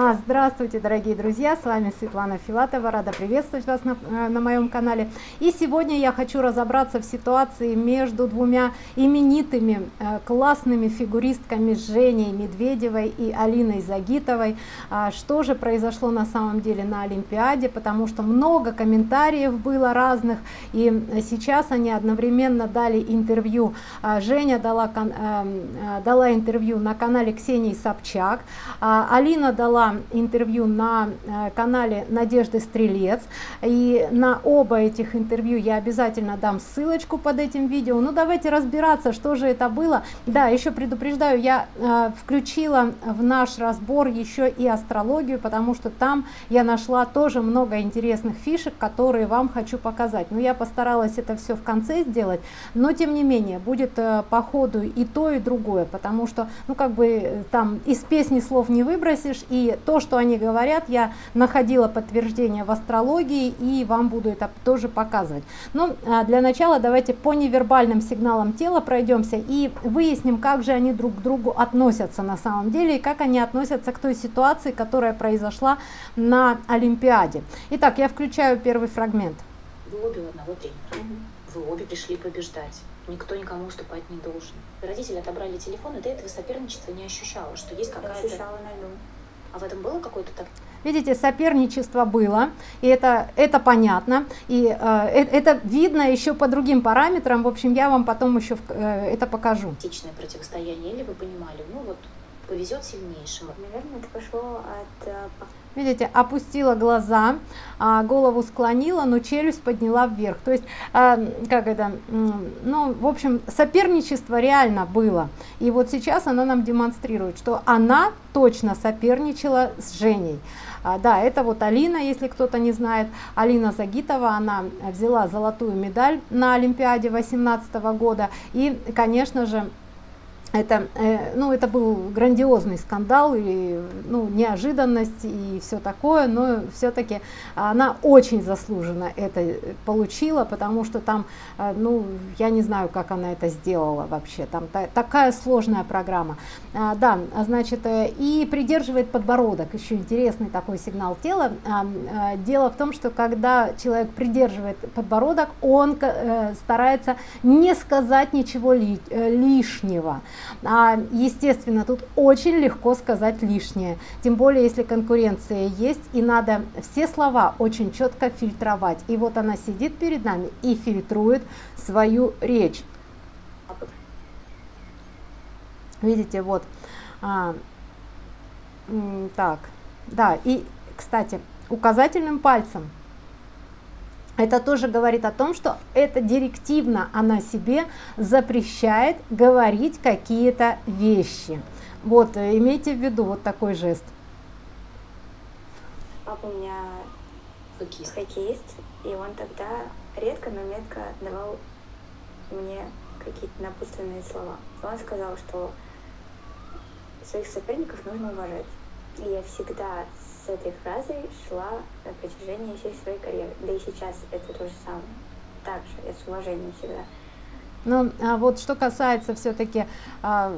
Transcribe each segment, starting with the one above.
А, здравствуйте, дорогие друзья, с вами Светлана Филатова, рада приветствовать вас на, э, на моем канале. И сегодня я хочу разобраться в ситуации между двумя именитыми э, классными фигуристками Женей Медведевой и Алиной Загитовой. А, что же произошло на самом деле на Олимпиаде, потому что много комментариев было разных, и сейчас они одновременно дали интервью. А, Женя дала, э, дала интервью на канале Ксении Собчак, а Алина дала интервью на э, канале Надежды Стрелец. И на оба этих интервью я обязательно дам ссылочку под этим видео. Ну давайте разбираться, что же это было. Да, еще предупреждаю, я э, включила в наш разбор еще и астрологию, потому что там я нашла тоже много интересных фишек, которые вам хочу показать. Но я постаралась это все в конце сделать, но тем не менее будет э, по ходу и то, и другое, потому что, ну как бы э, там из песни слов не выбросишь, и то, что они говорят, я находила подтверждение в астрологии и вам буду это тоже показывать. Но ну, для начала давайте по невербальным сигналам тела пройдемся и выясним, как же они друг к другу относятся на самом деле и как они относятся к той ситуации, которая произошла на Олимпиаде. Итак, я включаю первый фрагмент. Вы обе у одного тренера. Вы обе пришли побеждать. Никто никому уступать не должен. Родители отобрали телефон, и ты этого соперничества не ощущала, что есть какая-то... Ощущала на льду. А в этом было какое-то так? Видите, соперничество было, и это, это понятно, и э, э это видно еще по другим параметрам, в общем, я вам потом еще э, это покажу. Тичное противостояние, или вы понимали, ну вот повезет сильнейшему? Наверное, это пошло от... Видите, опустила глаза, а, голову склонила, но челюсть подняла вверх. То есть, а, как это, ну, в общем, соперничество реально было. И вот сейчас она нам демонстрирует, что она точно соперничала с Женей. А, да, это вот Алина, если кто-то не знает, Алина Загитова, она взяла золотую медаль на Олимпиаде 2018 года. И, конечно же, это, э, ну, это был грандиозный скандал и ну, неожиданность и все такое, но все-таки она очень заслуженно это получила, потому что там, э, ну, я не знаю, как она это сделала вообще, там та, такая сложная программа. А, да, значит, э, и придерживает подбородок, еще интересный такой сигнал тела. А, а, дело в том, что когда человек придерживает подбородок, он старается не сказать ничего ли, лишнего. А, естественно, тут очень легко сказать лишнее, тем более если конкуренция есть, и надо все слова очень четко фильтровать. И вот она сидит перед нами и фильтрует свою речь. Видите, вот. А, так, да, и, кстати, указательным пальцем это тоже говорит о том, что это директивно она себе запрещает говорить какие-то вещи. Вот, э, имейте в виду вот такой жест. Папа у меня хоккеист, хоккеист и он тогда редко, но метко давал мне какие-то напутственные слова. Он сказал, что своих соперников нужно уважать. И я всегда с этой фразой шла на протяжении всей своей карьеры. Да и сейчас это то же самое. Так же, я с уважением всегда ну, а вот что касается все-таки а,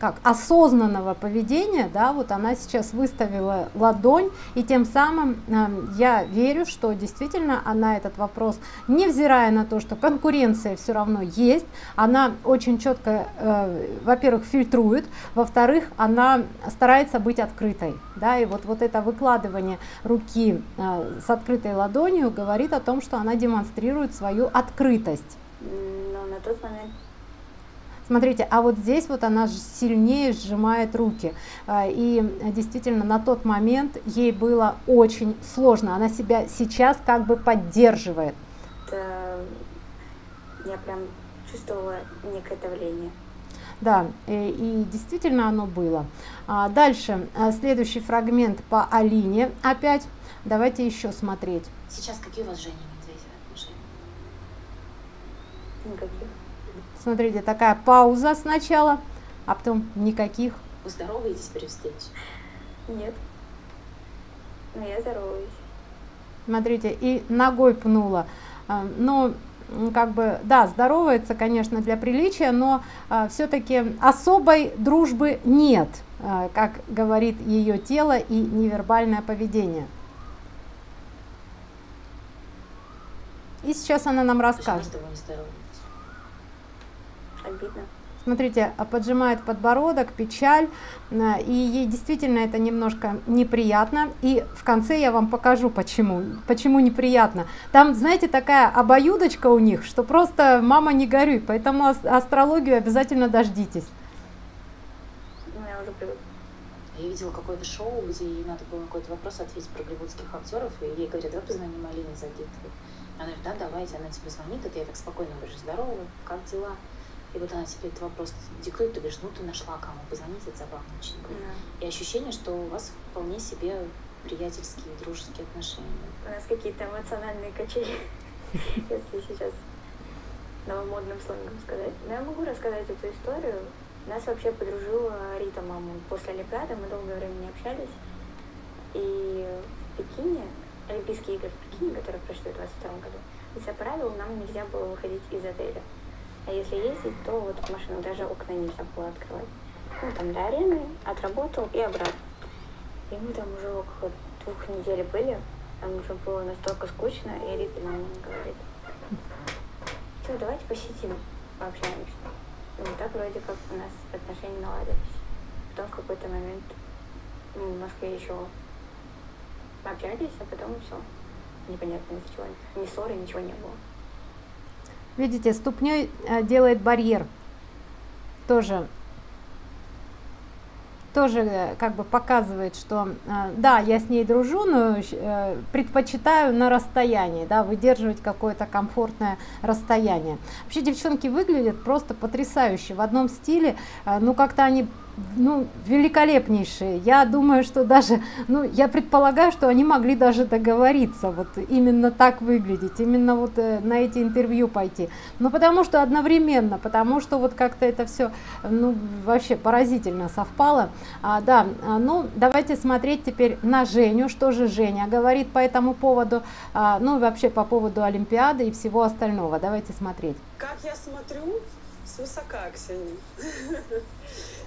как осознанного поведения, да, вот она сейчас выставила ладонь, и тем самым а, я верю, что действительно она этот вопрос, невзирая на то, что конкуренция все равно есть, она очень четко, э, во-первых, фильтрует, во-вторых, она старается быть открытой, да, и вот, вот это выкладывание руки э, с открытой ладонью говорит о том, что она демонстрирует свою открытость но на тот момент Смотрите, а вот здесь вот она сильнее сжимает руки. А, и действительно на тот момент ей было очень сложно. Она себя сейчас как бы поддерживает. Это я прям чувствовала некое давление. Да, и, и действительно оно было. А дальше, а, следующий фрагмент по Алине опять. Давайте еще смотреть. Сейчас какие у вас Женя Никаких. Смотрите, такая пауза сначала, а потом никаких. Вы здороваетесь при встрече? Нет. Но я здороваюсь. Смотрите, и ногой пнула. А, но как бы, да, здоровается, конечно, для приличия, но а, все-таки особой дружбы нет, а, как говорит ее тело и невербальное поведение. И сейчас она нам расскажет. Обидно. Смотрите, поджимает подбородок, печаль, а, и ей действительно это немножко неприятно. И в конце я вам покажу, почему. Почему неприятно. Там, знаете, такая обоюдочка у них, что просто мама не горюй, поэтому астрологию обязательно дождитесь. Ну, я уже. Я видела какое-то шоу, где ей надо было на какой-то вопрос ответить про голливудских актеров, и ей говорят, давай позвоним Алине Загитовой. Она говорит, да, давайте, она тебе звонит, это я так спокойно говорю, здорово, как дела? И вот она тебе этот вопрос диктует, ты говоришь, ну ты нашла кому позвонить, это забавно очень было. Да. И ощущение, что у вас вполне себе приятельские, дружеские отношения. У нас какие-то эмоциональные качели, если сейчас новомодным слонгом сказать. Но я могу рассказать эту историю. Нас вообще подружила Рита, маму. После Олимпиады мы долгое время не общались. И в Пекине, Олимпийские игры в Пекине, которые прошли в 22 году, из-за правил нам нельзя было выходить из отеля. А если ездить, то вот машину даже окна нельзя было открывать. Ну, там до арены, отработал и обратно. И мы там уже около двух недель были, там уже было настолько скучно, и Рита нам говорит, все, давайте посетим, пообщаемся. И вот так вроде как у нас отношения наладились. Потом в какой-то момент мы в Москве еще общались, а потом все. Непонятно из чего. Ни ссоры, ничего не было. Видите, ступней э, делает барьер. Тоже тоже э, как бы показывает, что э, да, я с ней дружу, но предпочитаю на расстоянии, да, выдерживать какое-то комфортное расстояние. Вообще девчонки выглядят просто потрясающе в одном стиле, ну как-то они ну, великолепнейшие. Я думаю, что даже, ну, я предполагаю, что они могли даже договориться, вот именно так выглядеть, именно вот э, на эти интервью пойти. Ну, потому что одновременно, потому что вот как-то это все, ну, вообще поразительно совпало. А, да, а, ну, давайте смотреть теперь на Женю, что же Женя говорит по этому поводу, а, ну, вообще по поводу Олимпиады и всего остального. Давайте смотреть. Как я смотрю, с высока, Ксения.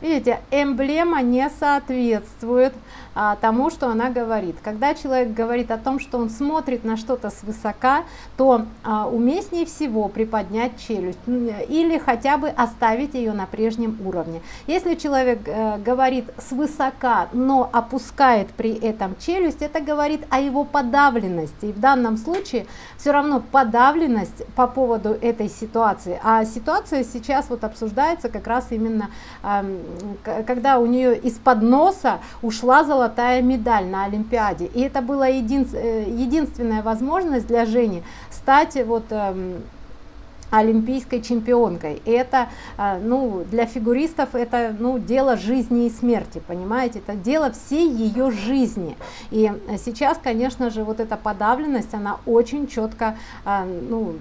Видите, эмблема не соответствует а, тому, что она говорит. Когда человек говорит о том, что он смотрит на что-то свысока, то а, уместнее всего приподнять челюсть или хотя бы оставить ее на прежнем уровне. Если человек э, говорит свысока, но опускает при этом челюсть, это говорит о его подавленности. И в данном случае все равно подавленность по поводу этой ситуации. А ситуация сейчас вот обсуждается как раз именно, э, когда у нее из-под носа ушла золотая медаль на Олимпиаде. И это была един, э, единственная возможность для Жени стать вот эм, олимпийской чемпионкой. Это, э, ну, для фигуристов это, ну, дело жизни и смерти, понимаете? Это дело всей ее жизни. И сейчас, конечно же, вот эта подавленность, она очень четко, э, ну,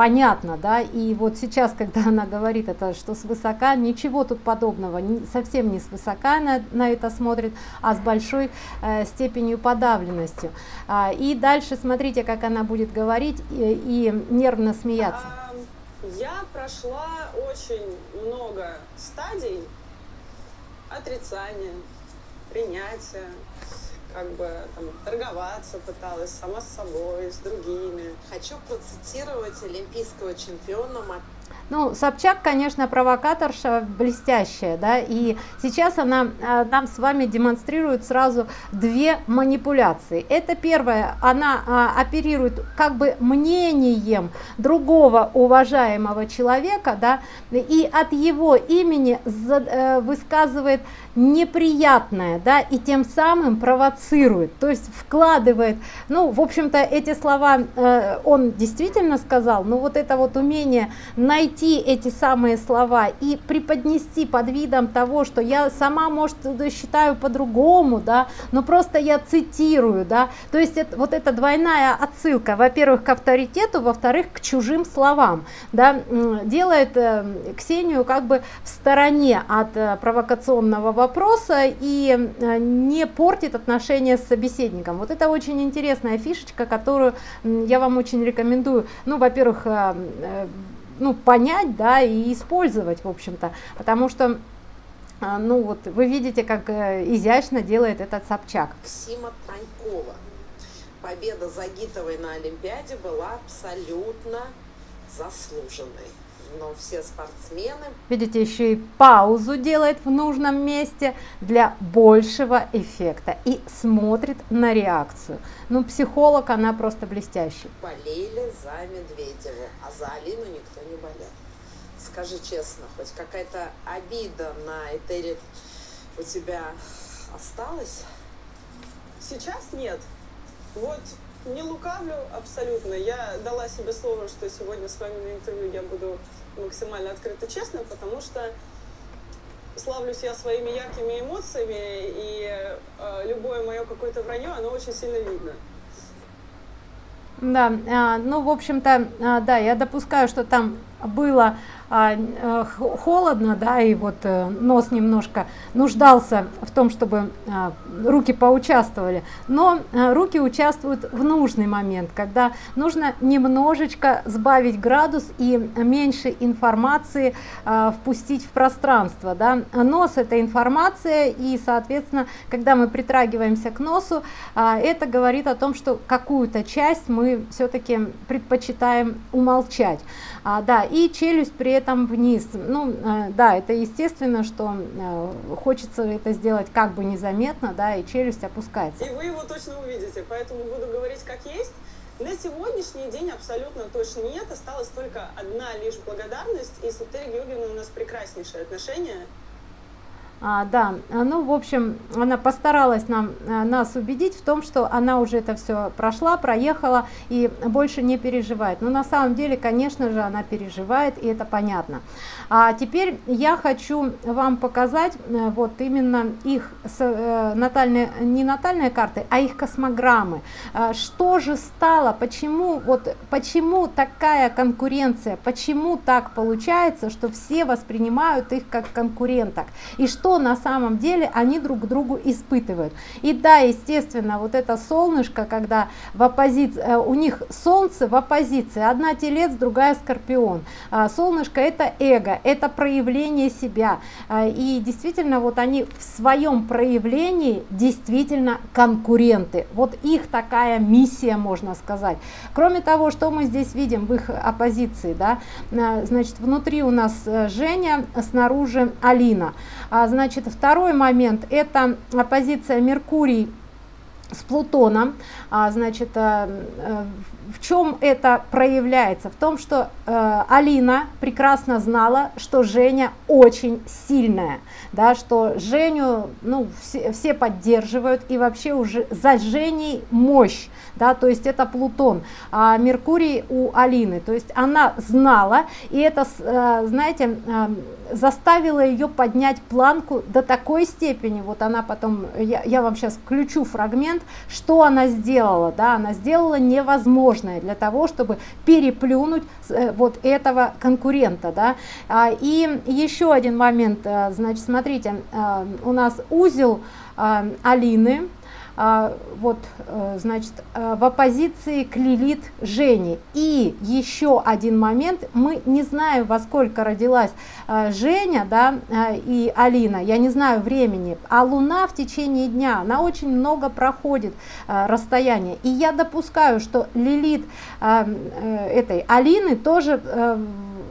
понятно, да, и вот сейчас, когда она говорит это, что свысока, ничего тут подобного, совсем не свысока на, на это смотрит, а с большой э, степенью подавленностью. А, и дальше смотрите, как она будет говорить и, и нервно смеяться. Я прошла очень много стадий отрицания, принятия, как бы там, торговаться пыталась сама с собой, с другими. Хочу процитировать олимпийского чемпиона ну, Собчак, конечно, провокаторша блестящая, да, и сейчас она а, нам с вами демонстрирует сразу две манипуляции. Это первое, она а, оперирует как бы мнением другого уважаемого человека, да, и от его имени э, высказывает неприятное, да, и тем самым провоцирует, то есть вкладывает, ну, в общем-то, эти слова э, он действительно сказал, но вот это вот умение найти найти эти самые слова и преподнести под видом того, что я сама, может, считаю по-другому, да, но просто я цитирую, да, то есть это, вот эта двойная отсылка, во-первых, к авторитету, во-вторых, к чужим словам, да, делает э, Ксению как бы в стороне от э, провокационного вопроса и э, не портит отношения с собеседником. Вот это очень интересная фишечка, которую я вам очень рекомендую, ну, во-первых, ну, понять, да, и использовать, в общем-то, потому что а, ну вот вы видите, как э, изящно делает этот Собчак. Сима Транькова. Победа Загитовой на Олимпиаде была абсолютно заслуженной но все спортсмены. Видите, еще и паузу делает в нужном месте для большего эффекта и смотрит на реакцию. Ну, психолог, она просто блестящий. Болели за Медведеву, а за Алину никто не болел. Скажи честно, хоть какая-то обида на Этери у тебя осталась? Сейчас нет. Вот не лукавлю абсолютно. Я дала себе слово, что сегодня с вами на интервью я буду максимально открыто честным, потому что славлюсь я своими яркими эмоциями, и э, любое мое какое-то вранье, оно очень сильно видно. Да, а, ну, в общем-то, а, да, я допускаю, что там было холодно, да, и вот э, нос немножко нуждался в том, чтобы а, руки поучаствовали. Но а, руки участвуют в нужный момент, когда нужно немножечко сбавить градус и меньше информации впустить в пространство. Да. Нос это информация, и, соответственно, когда мы притрагиваемся к носу, это говорит о том, что какую-то часть мы все-таки предпочитаем умолчать. Да, и челюсть при этом вниз. Ну, э, да, это естественно, что э, хочется это сделать как бы незаметно, да, и челюсть опускается. И вы его точно увидите, поэтому буду говорить как есть. На сегодняшний день абсолютно точно нет, осталась только одна лишь благодарность, и с Этель Георгиевной у нас прекраснейшие отношения. А, да, ну, в общем, она постаралась нам, э, нас убедить в том, что она уже это все прошла, проехала и больше не переживает. Но на самом деле, конечно же, она переживает, и это понятно. А теперь я хочу вам показать э, вот именно их э, натальные, не натальные карты, а их космограммы. Что же стало, почему, вот, почему такая конкуренция, почему так получается, что все воспринимают их как конкуренток, и что что на самом деле они друг другу испытывают. И да, естественно, вот это солнышко, когда в оппозиции, э, у них солнце в оппозиции, одна телец, другая скорпион. А солнышко это эго, это проявление себя. А, и действительно, вот они в своем проявлении действительно конкуренты. Вот их такая миссия, можно сказать. Кроме того, что мы здесь видим в их оппозиции, да, а, значит, внутри у нас э, Женя, снаружи Алина. А, значит, второй момент – это оппозиция Меркурий с Плутоном. А, значит, а, в чем это проявляется? В том, что э, Алина прекрасно знала, что Женя очень сильная, да, что Женю ну, все, все поддерживают и вообще уже за Женей мощь да, то есть это Плутон, а Меркурий у Алины, то есть она знала, и это, э, знаете, э, заставило ее поднять планку до такой степени, вот она потом, я, я вам сейчас включу фрагмент, что она сделала, да, она сделала невозможное для того, чтобы переплюнуть э, вот этого конкурента, да, а, и еще один момент, значит, смотрите, у нас узел Алины, вот, э, значит, э, в оппозиции к Лилит Жени. И еще один момент, мы не знаем, во сколько родилась э, Женя, да, и Алина, я не знаю времени, а Луна в течение дня, она очень много проходит расстояние. И я допускаю, что Лилит этой Алины тоже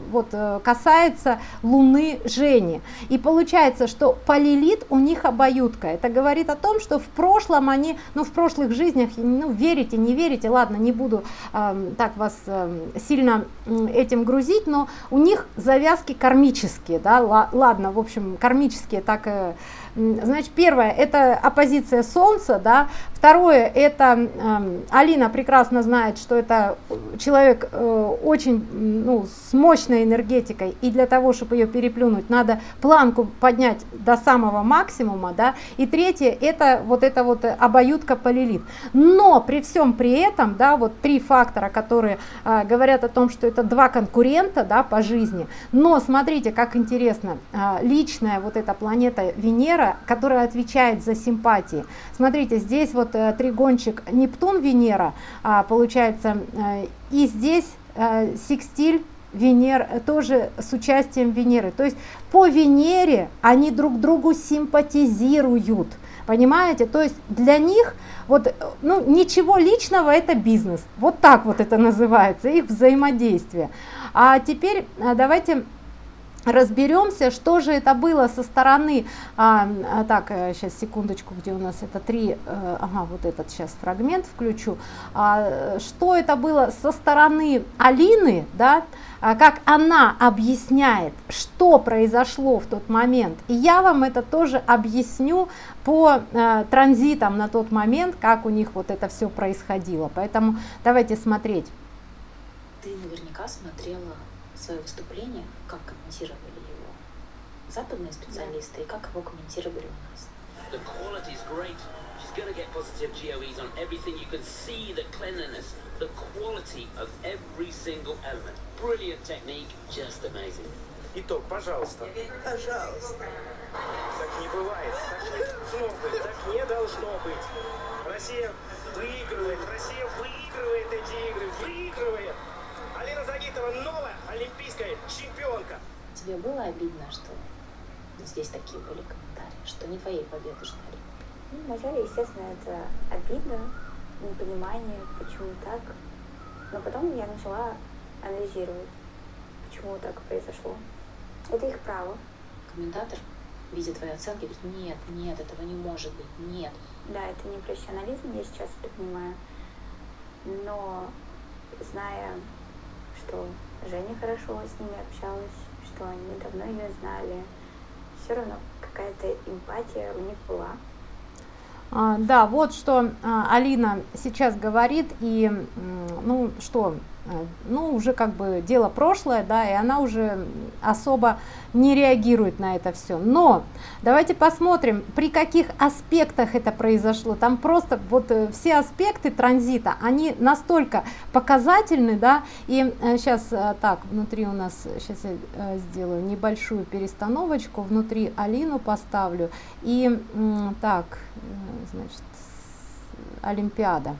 вот э, касается Луны Жени. И получается, что полилит у них обоюдка. Это говорит о том, что в прошлом они, ну в прошлых жизнях, ну верите, не верите, ладно, не буду э, так вас э, сильно этим грузить, но у них завязки кармические, да, ладно, в общем, кармические так э, Значит, первое, это оппозиция Солнца, да, второе, это э, Алина прекрасно знает, что это человек э, очень ну, с мощной энергетикой, и для того, чтобы ее переплюнуть, надо планку поднять до самого максимума, да, и третье, это вот это вот обоюдка полилит. Но при всем при этом, да, вот три фактора, которые э, говорят о том, что это два конкурента, да, по жизни, но смотрите, как интересно, э, личная вот эта планета Венера, которая отвечает за симпатии. Смотрите, здесь вот э, тригончик Нептун-Венера, э, получается, э, и здесь э, секстиль Венер тоже с участием Венеры. То есть по Венере они друг другу симпатизируют. Понимаете? То есть для них вот, ну, ничего личного это бизнес. Вот так вот это называется, их взаимодействие. А теперь а, давайте разберемся, что же это было со стороны, а, а, так, сейчас э, секундочку, где у нас это три, а, ага, вот этот сейчас фрагмент включу, а, что это было со стороны Алины, да, а, как она объясняет, что произошло в тот момент, и я вам это тоже объясню по а, транзитам на тот момент, как у них вот это все происходило, поэтому давайте смотреть. Ты наверняка смотрела свое выступление, как комментировали его западные специалисты и как его комментировали у нас. The quality is great. She's going to get positive GOEs on everything. You can see the cleanliness, the quality of every single element. Brilliant technique, just amazing. Итог, пожалуйста. Пожалуйста. Так не бывает. Так не должно быть. Так не должно быть. Россия выигрывает. Россия выигрывает эти игры. Выигрывает. Алина Загитова новая олимпийская чемпионка. Тебе было обидно, что здесь такие были комментарии, что не твоей победы ждали? Ну, вначале, естественно, это обидно, непонимание, почему так. Но потом я начала анализировать, почему так произошло. Это их право. Комментатор, видя твои оценки, говорит, нет, нет, этого не может быть, нет. Да, это не профессионализм, я сейчас это понимаю. Но зная что Женя хорошо с ними общалась, что они давно ее знали. Все равно какая-то эмпатия у них была. А, да, вот что а, Алина сейчас говорит, и ну что, ну, уже как бы дело прошлое, да, и она уже особо не реагирует на это все. Но давайте посмотрим, при каких аспектах это произошло. Там просто вот э, все аспекты транзита, они настолько показательны, да, и сейчас э, так, внутри у нас, сейчас я сделаю небольшую перестановочку, внутри Алину поставлю, и так, значит, Олимпиада,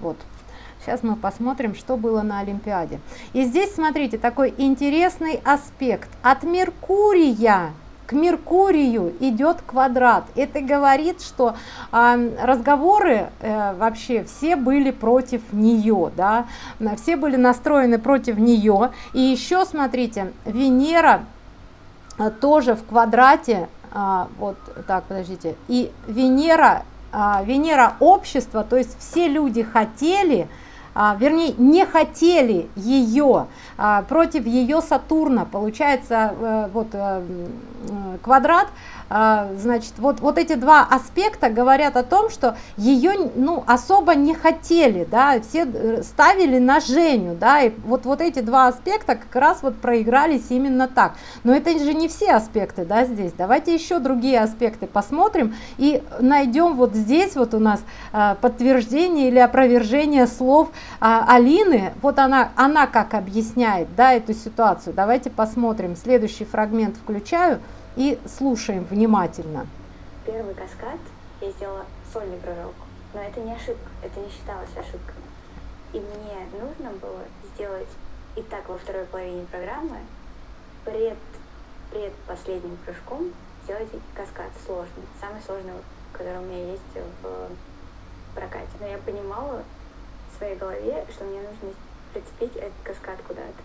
вот, Сейчас мы посмотрим, что было на Олимпиаде. И здесь, смотрите, такой интересный аспект. От Меркурия к Меркурию идет квадрат. Это говорит, что э, разговоры э, вообще все были против нее, да, все были настроены против нее. И еще, смотрите, Венера э, тоже в квадрате, э, вот так, подождите, и Венера, э, Венера общества, то есть все люди хотели, а, вернее, не хотели ее а, против ее Сатурна. Получается, э, вот э, квадрат а, значит, вот, вот эти два аспекта говорят о том, что ее ну, особо не хотели, да, все э, ставили на Женю, да, и вот, вот эти два аспекта как раз вот проигрались именно так. Но это же не все аспекты, да, здесь. Давайте еще другие аспекты посмотрим и найдем вот здесь вот у нас а, подтверждение или опровержение слов а, Алины. Вот она, она как объясняет, да, эту ситуацию. Давайте посмотрим. Следующий фрагмент включаю и слушаем внимательно. Первый каскад я сделала сольный прыжок, но это не ошибка, это не считалось ошибкой. И мне нужно было сделать и так во второй половине программы пред, пред последним прыжком сделать каскад сложный, самый сложный, который у меня есть в прокате. Но я понимала в своей голове, что мне нужно прицепить этот каскад куда-то.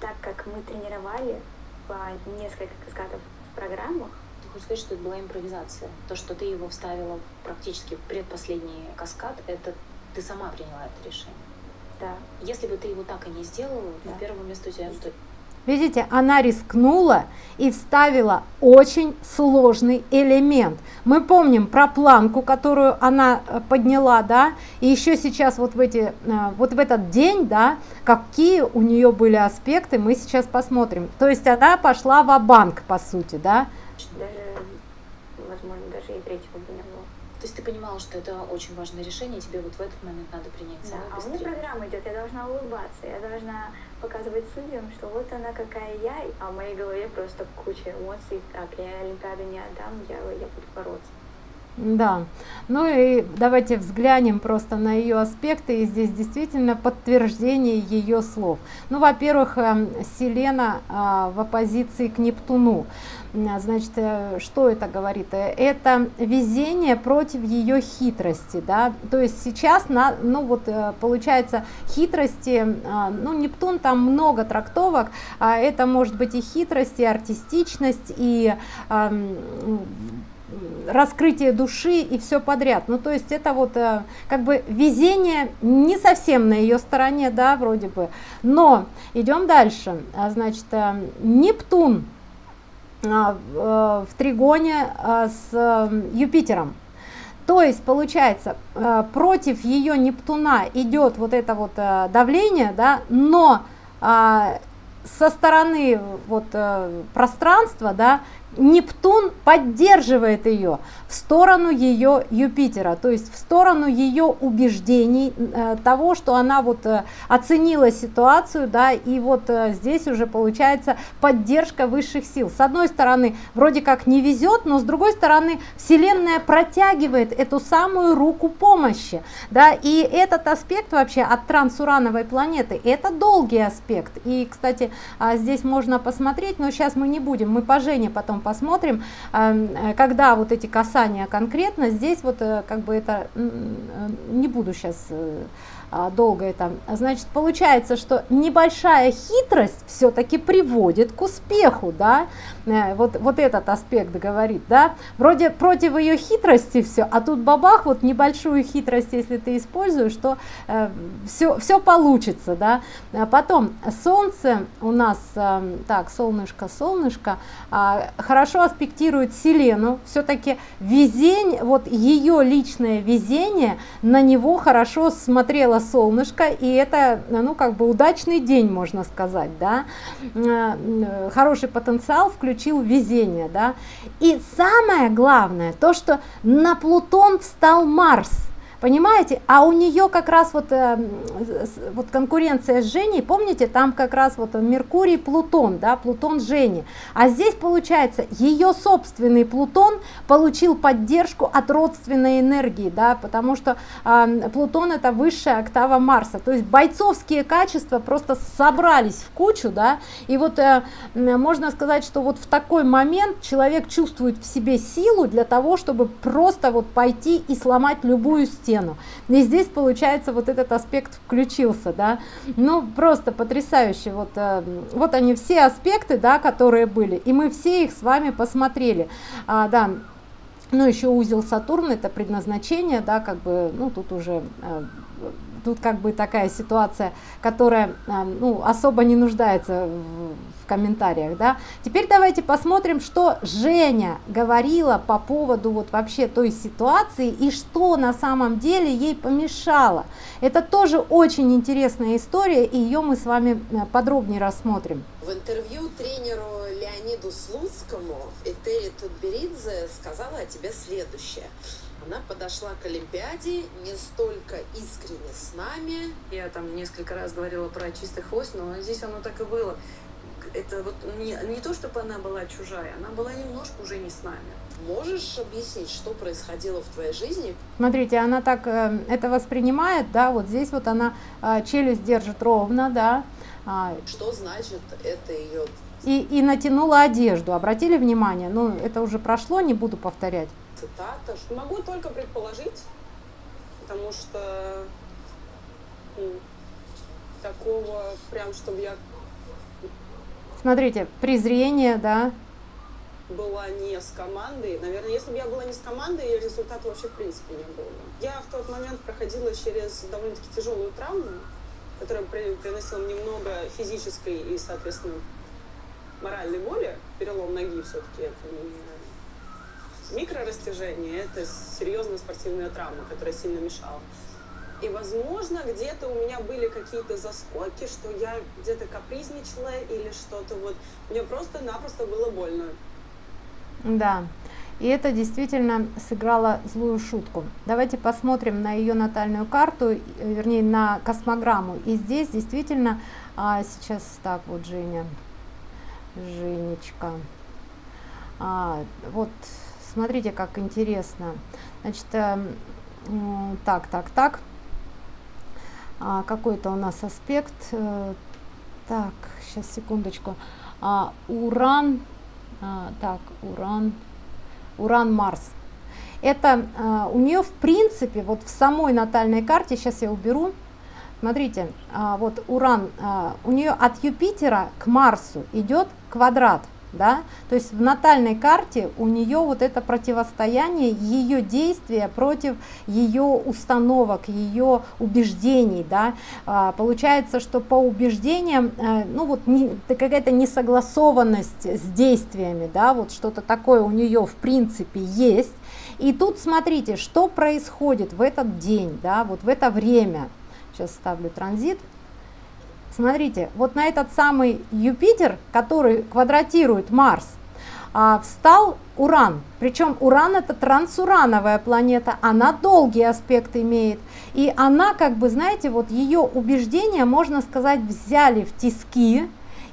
Так как мы тренировали по несколько каскадов программах. Ты хочешь сказать, что это была импровизация? То, что ты его вставила практически в предпоследний каскад, это ты сама приняла это решение? Да. Если бы ты его так и не сделала, да. на первом месте у тебя... Видите, она рискнула и вставила очень сложный элемент. Мы помним про планку, которую она э, подняла, да, и еще сейчас вот в, эти, э, вот в этот день, да, какие у нее были аспекты, мы сейчас посмотрим. То есть она пошла в банк по сути, да. Даже, возможно, даже и третьего было. То есть ты понимала, что это очень важное решение, и тебе вот в этот момент надо принять да, а у меня программа идет, я должна улыбаться, я должна показывать судьям, что вот она какая я, а в моей голове просто куча эмоций, так, я Олимпиаду не отдам, я, я буду бороться. Да, ну и давайте взглянем просто на ее аспекты, и здесь действительно подтверждение ее слов. Ну, во-первых, эм, Селена а, в оппозиции к Нептуну. Значит, э, что это говорит? Это везение против ее хитрости, да, то есть сейчас, на, ну вот э, получается хитрости, ну Нептун там много трактовок, а это может быть и хитрость, и артистичность, и раскрытие души и все подряд. Ну, то есть это вот э, как бы везение не совсем на ее стороне, да, вроде бы. Но идем дальше. А, значит, э, Нептун э, в тригоне с Юпитером. То есть получается против ее Нептуна идет вот это вот давление, да, но со стороны вот пространства, да, Нептун поддерживает ее в сторону ее Юпитера, то есть в сторону ее убеждений, э, того, что она вот э, оценила ситуацию, да, и вот э, здесь уже получается поддержка высших сил. С одной стороны, вроде как не везет, но с другой стороны, Вселенная протягивает эту самую руку помощи, да, и этот аспект вообще от трансурановой планеты, это долгий аспект, и, кстати, а, здесь можно посмотреть, но сейчас мы не будем, мы по Жене потом посмотрим, когда вот эти касания конкретно, здесь вот э, как бы это не буду сейчас э, долго это. Значит, получается, что небольшая хитрость все-таки приводит к успеху, да, э, вот, вот этот аспект говорит, да, вроде против ее хитрости все, а тут бабах, вот небольшую хитрость, если ты используешь, то э, все, все получится, да. А потом, солнце у нас, э, так, солнышко, солнышко, э, хорошо аспектирует Селену, все-таки везение, вот ее личное везение на него хорошо смотрело солнышко, и это, ну, как бы удачный день, можно сказать, да, э, хороший потенциал включил везение, да, и самое главное, то, что на Плутон встал Марс, Понимаете? А у нее как раз вот, э, вот конкуренция с Женей, помните, там как раз вот Меркурий, Плутон, да, Плутон Жени. А здесь получается, ее собственный Плутон получил поддержку от родственной энергии, да, потому что э, Плутон это высшая октава Марса. То есть бойцовские качества просто собрались в кучу, да, и вот э, можно сказать, что вот в такой момент человек чувствует в себе силу для того, чтобы просто вот пойти и сломать любую стену стену. И здесь, получается, вот этот аспект включился, да, ну, просто потрясающе, вот, э, вот они все аспекты, да, которые были, и мы все их с вами посмотрели, а, да, ну, еще узел Сатурн, это предназначение, да, как бы, ну, тут уже э, тут как бы такая ситуация, которая э, ну, особо не нуждается в, комментариях, да. Теперь давайте посмотрим, что Женя говорила по поводу вот вообще той ситуации и что на самом деле ей помешало. Это тоже очень интересная история, и ее мы с вами э, подробнее рассмотрим. В интервью тренеру Леониду Слуцкому Этери Тутберидзе сказала о тебе следующее. Она подошла к Олимпиаде не столько искренне с нами. Я там несколько раз говорила про чистый хвост, но здесь оно так и было это вот не, не то, чтобы она была чужая, она была немножко уже не с нами. Можешь объяснить, что происходило в твоей жизни? Смотрите, она так э, это воспринимает, да, вот здесь вот она э, челюсть держит ровно, да. А, что значит это ее? И, и натянула одежду, обратили внимание? Ну, это уже прошло, не буду повторять. Цитата. Могу только предположить, потому что ну, такого прям, чтобы я Смотрите, презрение, да. Была не с командой. Наверное, если бы я была не с командой, результата вообще в принципе не было. Я в тот момент проходила через довольно-таки тяжелую травму, которая приносила мне много физической и, соответственно, моральной боли, перелом ноги все-таки это не микрорастяжение, это серьезная спортивная травма, которая сильно мешала. И, возможно, где-то у меня были какие-то заскоки, что я где-то капризничала или что-то вот. Мне просто-напросто было больно. Да. И это действительно сыграло злую шутку. Давайте посмотрим на ее натальную карту, э, вернее на космограмму. И здесь действительно, а, сейчас так вот Женя, Женечка, а, вот смотрите, как интересно. Значит, э, так, так, так, а, какой-то у нас аспект. Э, так, сейчас секундочку. А, уран, а, так, уран, Уран-Марс. Это а, у нее в принципе, вот в самой натальной карте, сейчас я уберу, смотрите, а, вот Уран, а, у нее от Юпитера к Марсу идет квадрат да, то есть в натальной карте у нее вот это противостояние, ее действия против ее установок, ее убеждений, да, а, получается, что по убеждениям, а, ну вот какая-то несогласованность с действиями, да, вот что-то такое у нее в принципе есть, и тут смотрите, что происходит в этот день, да, вот в это время, сейчас ставлю транзит, Смотрите, вот на этот самый Юпитер, который квадратирует Марс, а, встал Уран. Причем Уран это трансурановая планета, она долгий аспект имеет. И она, как бы, знаете, вот ее убеждения, можно сказать, взяли в тиски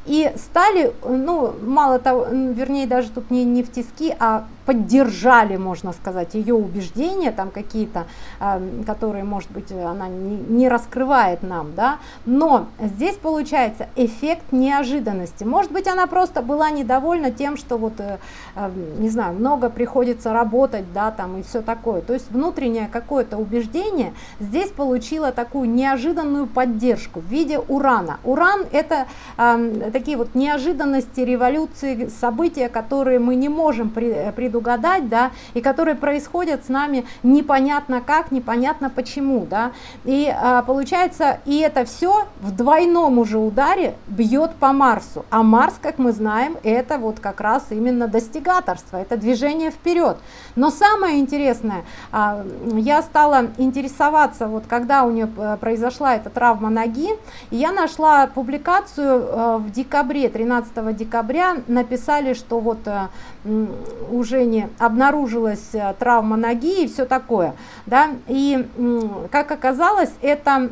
и стали, ну, мало того, вернее, даже тут не, не в тиски, а поддержали, можно сказать, ее убеждения, там какие-то, э, которые, может быть, она не, раскрывает нам, да, но здесь получается эффект неожиданности. Может быть, она просто была недовольна тем, что вот, э, э, не знаю, много приходится работать, да, там и все такое. То есть внутреннее какое-то убеждение здесь получило такую неожиданную поддержку в виде урана. Уран это э, такие вот неожиданности, революции, события, которые мы не можем предугадать предугадать, да, и которые происходят с нами непонятно как, непонятно почему, да, и а, получается, и это все в двойном уже ударе бьет по Марсу, а Марс, как мы знаем, это вот как раз именно достигаторство, это движение вперед. Но самое интересное, а, я стала интересоваться, вот когда у нее э, произошла эта травма ноги, я нашла публикацию э, в декабре, 13 декабря, написали, что вот уже Жени обнаружилась э, травма ноги и все такое. Да? И как оказалось, это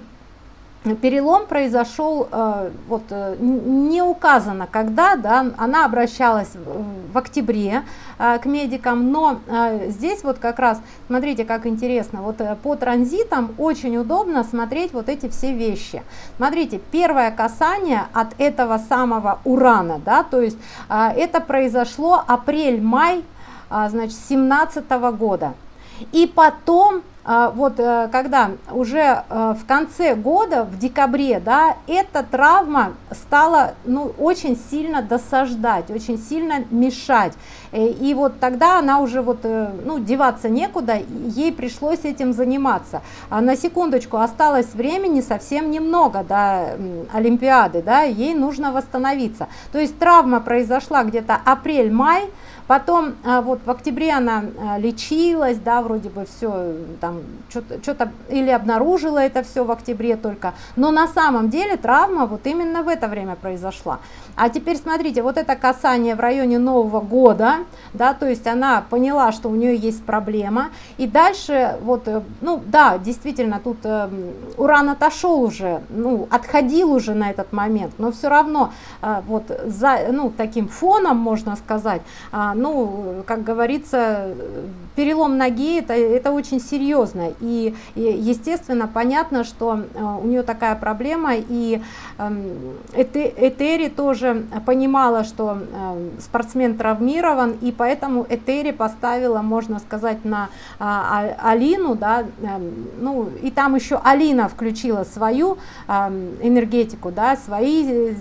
перелом произошел, э, вот э, не указано когда, да, она обращалась в октябре э, к медикам, но здесь вот как раз, смотрите, как интересно, вот по транзитам очень удобно смотреть вот эти все вещи. Смотрите, первое касание от этого самого урана, да, то есть это произошло апрель-май, значит, 17 года. И потом вот э, когда уже э, в конце года, в декабре, да, эта травма стала ну, очень сильно досаждать, очень сильно мешать. Э, и вот тогда она уже вот, ну, деваться некуда, ей пришлось этим заниматься. А на секундочку, осталось времени совсем немного до Олимпиады, да, ей нужно восстановиться. То есть травма произошла где-то апрель-май, Потом а, вот в октябре она а, лечилась, да, вроде бы все там что-то или обнаружила это все в октябре только, но на самом деле травма вот именно в это время произошла. А теперь смотрите, вот это касание в районе Нового года, да, то есть она поняла, что у нее есть проблема, и дальше вот, э, ну да, действительно, тут э, уран отошел уже, ну, отходил уже на этот момент, но все равно э, вот за, ну, таким фоном, можно сказать, ну, как говорится, перелом ноги это, это очень серьезно. И, и естественно, понятно, что э, у нее такая проблема, и э, Этери тоже понимала, что э, спортсмен травмирован, и поэтому Этери поставила, можно сказать, на а, а, Алину, да, э, ну, и там еще Алина включила свою э, энергетику, да, свои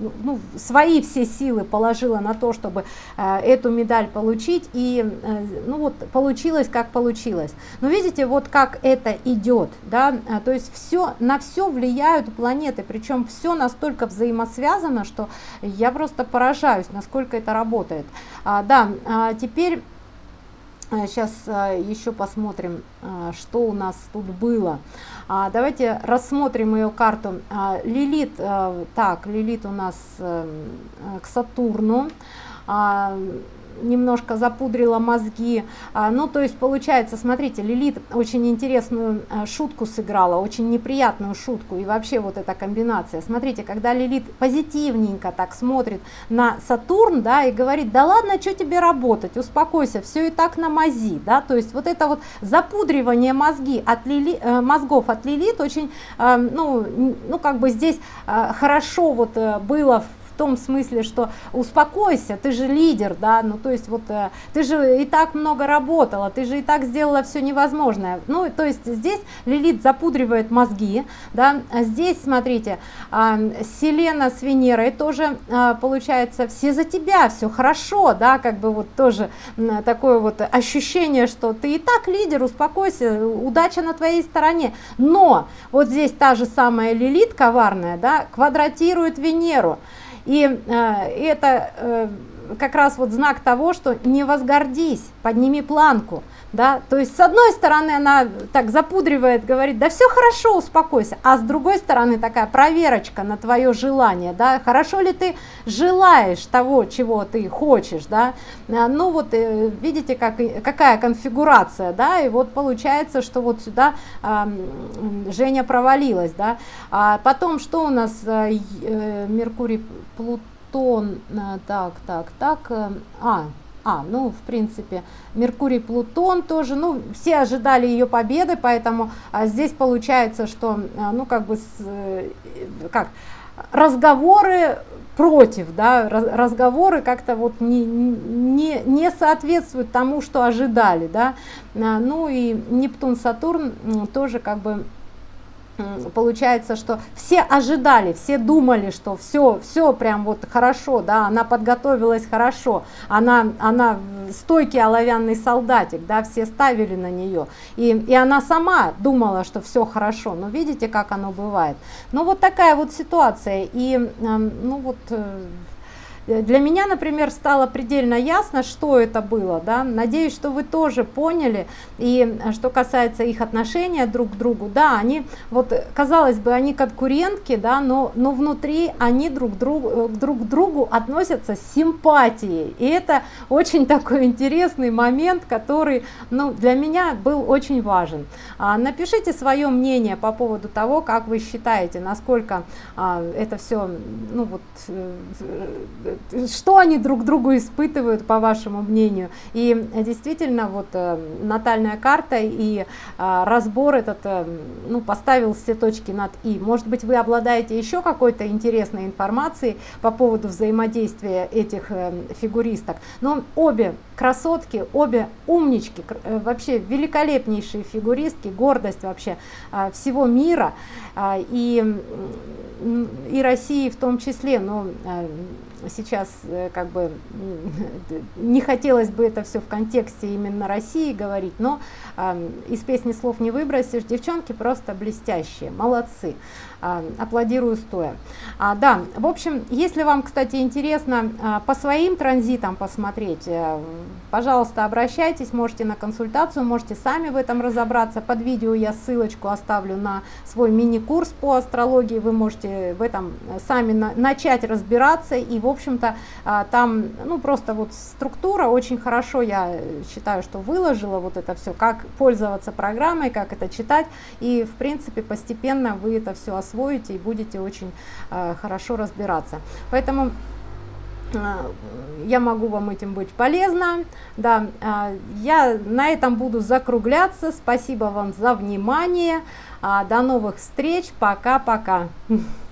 ну, свои все силы положила на то, чтобы э, эту медаль получить, и э, ну вот получилось как получилось. Но видите, вот как это идет, да, э, то есть все, на все влияют планеты, причем все настолько взаимосвязано, что я просто поражаюсь, насколько это работает. А, да, а теперь Сейчас еще посмотрим, что у нас тут было. А, давайте рассмотрим ее карту. Лилит, так, Лилит у нас э, к Сатурну немножко запудрила мозги. А, ну, то есть получается, смотрите, Лилит очень интересную а, шутку сыграла, очень неприятную шутку. И вообще вот эта комбинация. Смотрите, когда Лилит позитивненько так смотрит на Сатурн, да, и говорит, да ладно, что тебе работать, успокойся, все и так на мази, да, то есть вот это вот запудривание мозги от Лили, э, мозгов от Лилит очень, э, ну, ну, как бы здесь э, хорошо вот было в том смысле, что успокойся, ты же лидер, да, ну то есть вот э, ты же и так много работала, ты же и так сделала все невозможное. Ну то есть здесь Лилит запудривает мозги, да, а здесь, смотрите, а, Селена с Венерой тоже а, получается все за тебя, все хорошо, да, как бы вот тоже такое вот ощущение, что ты и так лидер, успокойся, удача на твоей стороне. Но вот здесь та же самая Лилит коварная, да, квадратирует Венеру. И э, это э, как раз вот знак того, что не возгордись, подними планку да, то есть с одной стороны она так запудривает, говорит, да все хорошо, успокойся, а с другой стороны такая проверочка на твое желание, да, хорошо ли ты желаешь того, чего ты хочешь, да, а, ну вот э, видите, как, какая конфигурация, да, и вот получается, что вот сюда а, Женя провалилась, да, а потом что у нас, а, Меркурий, Плутон, так, так, так, а, а, ну, в принципе, Меркурий, Плутон тоже, ну, все ожидали ее победы, поэтому а, здесь получается, что, а, ну, как бы, с, э, как, разговоры против, да, разговоры как-то вот не, не, не соответствуют тому, что ожидали, да, ну и Нептун, Сатурн тоже как бы получается, что все ожидали, все думали, что все, все прям вот хорошо, да, она подготовилась хорошо, она, она стойкий оловянный солдатик, да, все ставили на нее, и, и она сама думала, что все хорошо, но видите, как оно бывает. Ну вот такая вот ситуация, и ну вот э, для меня, например, стало предельно ясно, что это было. Да? Надеюсь, что вы тоже поняли. И э, что касается их отношения друг к другу, да, они, вот, казалось бы, они конкурентки, да, но, но внутри они друг, друг, э, друг к другу относятся с симпатией. И это очень такой интересный момент, который ну, для меня был очень важен. А, напишите свое мнение по поводу того, как вы считаете, насколько а, это все ну, вот, э, что они друг другу испытывают, по вашему мнению. И действительно, вот э, натальная карта и э, разбор этот э, ну, поставил все точки над «и». Может быть, вы обладаете еще какой-то интересной информацией по поводу взаимодействия этих фигуристок. Но обе красотки, обе умнички, вообще великолепнейшие фигуристки, гордость вообще всего мира и, и России в том числе. Но сейчас э, как бы не хотелось бы это все в контексте именно России говорить, но э, из песни слов не выбросишь. Девчонки просто блестящие, молодцы. Э, аплодирую стоя. А, да, в общем, если вам, кстати, интересно э, по своим транзитам посмотреть, э, пожалуйста, обращайтесь, можете на консультацию, можете сами в этом разобраться. Под видео я ссылочку оставлю на свой мини-курс по астрологии, вы можете в этом сами на, начать разбираться и, в общем-то, а, там, ну, просто вот структура очень хорошо, я считаю, что выложила вот это все, как пользоваться программой, как это читать, и, в принципе, постепенно вы это все освоите и будете очень а, хорошо разбираться. Поэтому а, я могу вам этим быть полезна. Да, я на этом буду закругляться. Спасибо вам за внимание. До новых встреч. Пока-пока.